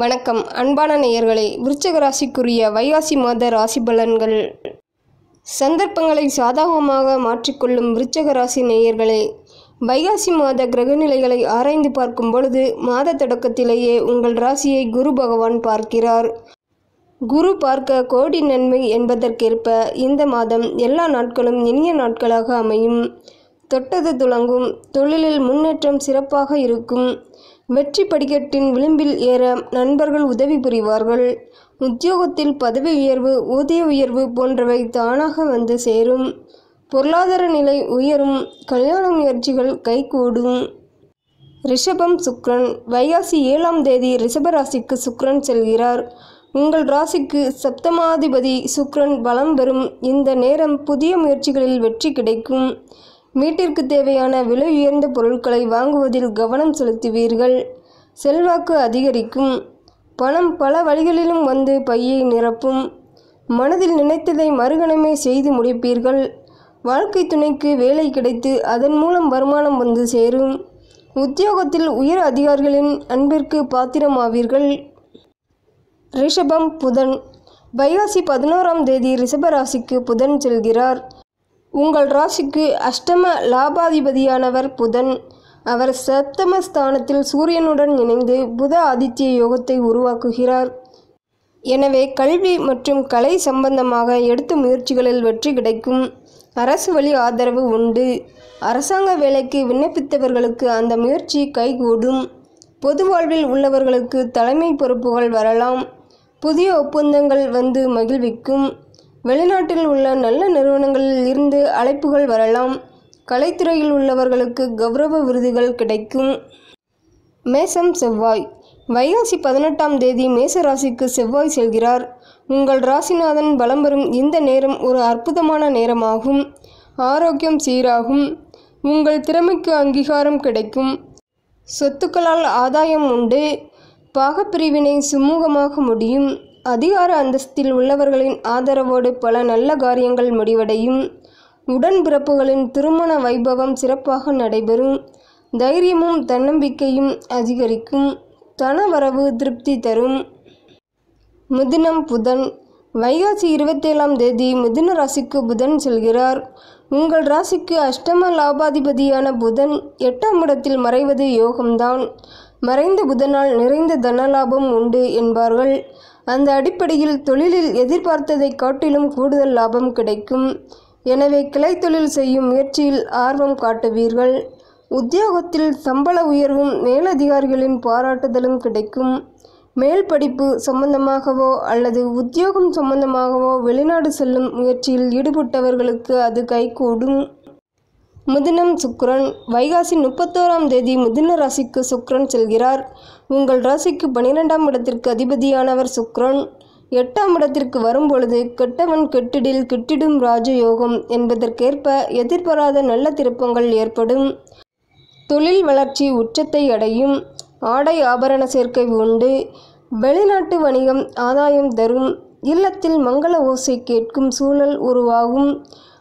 வணக்கம். அன்பான நேயர்களே விருச்சக ராசிக்குரிய வைகாசி மாத ராசி பலன்கள். சந்தர்ப்பங்களை சாதகமாக மாற்றிக்கொள்ளும் விருச்சக ராசி நேயர்களே வைகாசி மாத கிரகநிலைகளை ஆராய்ந்து பார்க்கும் பொழுது மாத தொடக்கத்திலேயே உங்கள் ராசியை குரு பகவான் பார்க்கிறார். குரு பார்க்க கோடி நன்மை என்பதற்கேற்ப இந்த மாதம் எல்லா நாட்களும் இனிய நாட்களாக அமையும். தொட்டது துளங்கும் தொழிலில் முன்னேற்றம் சிறப்பாக இருக்கும். வெற்றி படிக்கட்டின் விளிம்பில் ஏற நண்பர்கள் உதவி புரிவார்கள். உத்தியோகத்தில் பதவி உயர்வு ஊதிய உயர்வு போன்றவை தானாக வந்து சேரும். பொருளாதார நிலை உயரும் கல்யாண முயற்சிகள் கைகூடும். ரிஷபம் சுக்ரன் வைகாசி ஏழாம் தேதி ரிஷபராசிக்கு சுக்ரன் செல்கிறார். உங்கள் ராசிக்கு சப்தமாதிபதி சுக்ரன் பலம் பெறும் இந்த நேரம் புதிய முயற்சிகளில் வெற்றி கிடைக்கும். வீட்டிற்கு தேவையான விலை உயர்ந்த பொருட்களை வாங்குவதில் கவனம் செலுத்துவீர்கள். செல்வாக்கு அதிகரிக்கும். பணம் பல வழிகளிலும் வந்து பையை நிரப்பும். மனதில் நினைத்ததை மறுகணமே செய்து முடிப்பீர்கள். வாழ்க்கை துணைக்கு வேலை கிடைத்து அதன் மூலம் வருமானம் வந்து சேரும். உத்தியோகத்தில் உயர் அதிகாரிகளின் அன்பிற்கு பாத்திரமாவீர்கள். ரிஷபம் புதன். வைகாசி பதினோராம் தேதி ரிஷபராசிக்கு புதன் செல்கிறார். உங்கள் ராசிக்கு அஷ்டம லாபாதிபதியானவர் புதன். அவர் சப்தம ஸ்தானத்தில் சூரியனுடன் இணைந்து புத ஆதித்ய யோகத்தை உருவாக்குகிறார். எனவே கல்வி மற்றும் கலை சம்பந்தமாக எடுத்த முயற்சிகளில் வெற்றி கிடைக்கும். அரசு வழி ஆதரவு உண்டு. அரசாங்க வேலைக்கு விண்ணப்பித்தவர்களுக்கு அந்த முயற்சி கைகூடும். பொது வாழ்வில் உள்ளவர்களுக்கு தலைமை பொறுப்புகள் வரலாம். புதிய ஒப்பந்தங்கள் வந்து மகிழ்விக்கும். வெளிநாட்டில் உள்ள நல்ல நிறுவனங்களில் இருந்து அழைப்புகள் வரலாம். கலைத்துறையில் உள்ளவர்களுக்கு கௌரவ விருதுகள் கிடைக்கும். மேசம் செவ்வாய். வைகாசி பதினெட்டாம் தேதி மேச ராசிக்கு செவ்வாய் செல்கிறார். உங்கள் ராசிநாதன் பலம் பெறும் இந்த நேரம் ஒரு அற்புதமான நேரமாகும். ஆரோக்கியம் சீராகும். உங்கள் திறமைக்கு அங்கீகாரம் கிடைக்கும். சொத்துக்களால் ஆதாயம் உண்டு. பாகப்பிரிவினை சுமூகமாக முடியும். அதிகார அந்தஸ்தில் உள்ளவர்களின் ஆதரவோடு பல நல்ல காரியங்கள் முடிவடையும். உடன்பிறப்புகளின் திருமண வைபவம் சிறப்பாக நடைபெறும். தைரியமும் தன்னம்பிக்கையும் அதிகரிக்கும். தனவரவு திருப்தி தரும். மிதுனம் புதன். வைகாசி இருபத்தேழாம் தேதி மிதுன ராசிக்கு புதன் செல்கிறார். உங்கள் ராசிக்கு அஷ்டம லாபாதிபதியான புதன் எட்டாம் இடத்தில் மறைவது யோகம்தான். மறைந்த புதனால் நிறைந்த தனலாபம் உண்டு என்பார்கள். அந்த அடிப்படையில் தொழிலில் எதிர்பார்த்ததை காட்டிலும் கூடுதல் லாபம் கிடைக்கும். எனவே கிளைத்தொழில் செய்யும் முயற்சியில் ஆர்வம் காட்டுவீர்கள். உத்தியோகத்தில் சம்பள உயர்வும் மேலதிகாரிகளின் பாராட்டுதலும் கிடைக்கும். மேல் படிப்பு சம்பந்தமாகவோ அல்லது உத்தியோகம் சம்பந்தமாகவோ வெளிநாடு செல்லும் முயற்சியில் ஈடுபட்டவர்களுக்கு அது கைகூடும். மிதுனம் சுக்ரன் வைகாசி முப்பத்தோராம் தேதி மிதுன ராசிக்கு சுக்ரன் செல்கிறார். உங்கள் ராசிக்கு பனிரெண்டாம் இடத்திற்கு அதிபதியானவர் சுக்ரன் எட்டாம் இடத்திற்கு வரும்பொழுது கெட்டவன் கெட்டிடில் கிட்டிடும் ராஜயோகம் என்பதற்கேற்ப எதிர்பாராத நல்ல திருப்பங்கள் ஏற்படும். தொழில் வளர்ச்சி உச்சத்தை அடையும். ஆடை ஆபரண சேர்க்கை உண்டு. வெளிநாட்டு வணிகம் ஆதாயம் தரும். இல்லத்தில் மங்கள ஓசை கேட்கும் சூழல் உருவாகும்.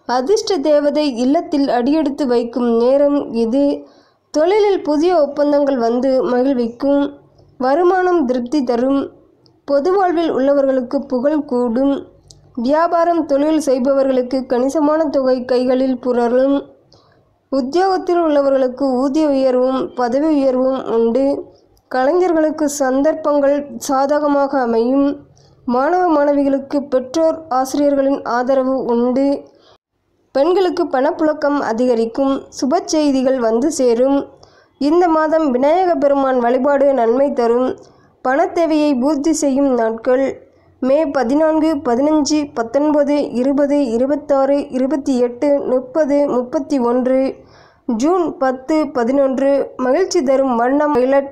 அதிர்ஷ்ட தேவதை இல்லத்தில் அடியெடுத்து வைக்கும் நேரம் இது. தொழிலில் புதிய ஒப்பந்தங்கள் வந்து மகிழ்விக்கும். வருமானம் திருப்தி தரும். பொது வாழ்வில் உள்ளவர்களுக்கு புகழ் கூடும். வியாபாரம் தொழில் செய்பவர்களுக்கு கணிசமான தொகை கைகளில் புரளும். உத்தியோகத்தில் உள்ளவர்களுக்கு ஊதிய உயர்வும் பதவி உயர்வும் உண்டு. கலைஞர்களுக்கு சந்தர்ப்பங்கள் சாதகமாக அமையும். மாணவ மாணவிகளுக்கு பெற்றோர் ஆசிரியர்களின் ஆதரவு உண்டு. பெண்களுக்கு பணப்புழக்கம் அதிகரிக்கும். சுப செய்திகள் வந்து சேரும். இந்த மாதம் விநாயக பெருமான் வழிபாடு நன்மை தரும். பணத்தேவையை பூர்த்தி செய்யும் நாட்கள். மே பதினான்கு பதினஞ்சு பத்தொன்பது இருபது இருபத்தாறு இருபத்தி எட்டு முப்பது முப்பத்தி ஒன்று. ஜூன் பத்து பதினொன்று. மகிழ்ச்சி தரும் வண்ணம் மயிலட்